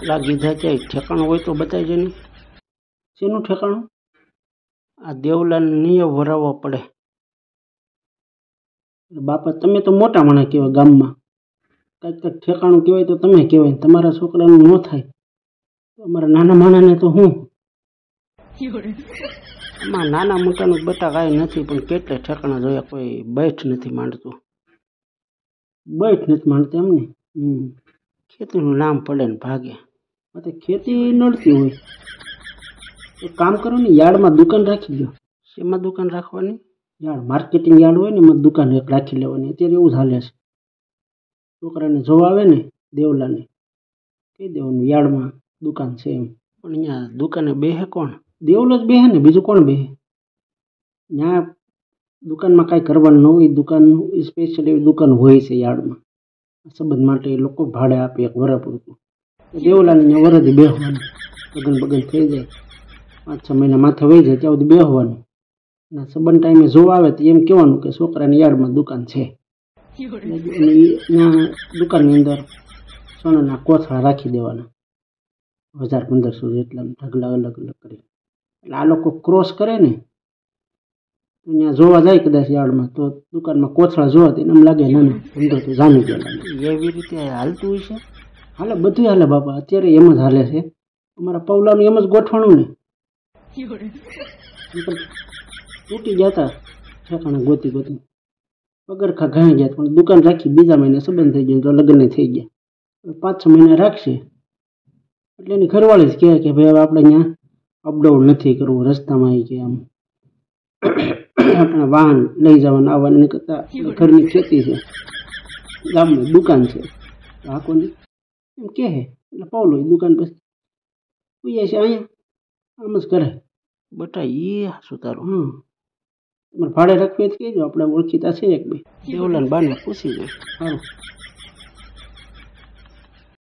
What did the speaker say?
પેલા કીધા ક્યાંય ઠેકાણું હોય તો બતાવજે ને શેનું ઠેકાણું? આ દેવલાને નિયમ વરાવવો પડે. બાપા તમે તો મોટા માણસ કહેવાય ગામમાં. કાંઈક કાંઈક ઠેકાણું કહેવાય તો તમે કહેવાય. તમારા છોકરાનું ન થાય. અમારા નાના માણાને તો હું? આમાં નાના મોટાનું બેટા કાંઈ નથી પણ કેટલે ઠેકાણા જોયા કોઈ બેઠ નથી માંડતું. બેઠ નથી માંડતું એમને હમ. ખેતીનું નામ પડે ને ભાગે. આ તો ખેતી નડતી હોય. એક કામ કરો ને યાર્ડમાં દુકાન રાખી લો શેમાં દુકાન રાખવાની? યાર્ડ માર્કેટિંગ યાર્ડ હોય ને એમાં દુકાન એક રાખી લેવાની. અત્યારે એવું ચાલે છે. છોકરાને જોવા આવે ને દેવલાને. કહી દેવાનું યાર્ડમાં દુકાન છે એમ. પણ અહીંયા દુકાને બેહે કોણ? દેવલો જ બેહે ને, બીજું કોણ બેહે? ત્યાં દુકાનમાં કાંઈ કરવાનું ન હોય દુકાનનું સ્પેશિયલ એવી દુકાન હોય છે યાર્ડમાં. સંબંધ માટે એ લોકો ભાડે આપે એક વરસ પૂરતું દેવલાલને ત્યાં વરદી બેહવાનું. લગન બગન થઈ જાય. પાંચ છ મહિના માથે વહી જાય ત્યાં સુધી બેહવાનું. અને સંબંધ ટાઈમે જોવા આવે તો એમ કહેવાનું કે છોકરાની યાર્ડમાં દુકાન છે. અને ત્યાં દુકાનની અંદર સોનાના કોથળા રાખી દેવાના. હજાર પંદરસો જેટલા ઢગલા અલગ અલગ કરી એટલે આ લોકો ક્રોસ કરે ને ત્યાં જોવા જાય કદાચ યાર્ડમાં તો દુકાનમાં કોથળા જોવા તો એમ લાગે ના ના તો જામી ગયો. એવી રીતે હાલતું છે? હાલે બધું હાલે બાપા અત્યારે એમ જ હાલે છે. અમારા પવલાનું એમ જ ગોઠવણું ને. તૂટી ગયા જતા ઠેકાણે ગોતી ગોતી. પગરખા ઘાઈ ગયા પણ દુકાન રાખી બીજા મહિને સંબંધ થઈ ગયો તો લગ્ન થઈ ગયા. પાંચ છ મહિના રાખશે. એટલે એની ઘરવાળી જ કહે કે ભાઈ હવે આપણે અહીંયા અપડાઉન નથી કરવું રસ્તામાં આવી કે આમ. વાહન લઈ જવાનું. આવવાનું કરતાં ઘરની ખેતી છે. ગામની દુકાન છે. હાકોની એમ કહે એટલે પાવલો એ દુકાન પછી પૂજા છે અહીંયા. આમ જ કરે. બટા એ શું તારું હમ. તમારે ભાડે રાખવી હોય તો કહેજો. આપણે ઓળખીતા છે એક બે. દેવલાને બાને પૂછી જાય સારું